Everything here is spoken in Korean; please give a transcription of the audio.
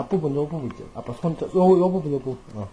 앞부분 요 부분 있죠. 아빠 손, 요, 요 부분, 요 부분. 어.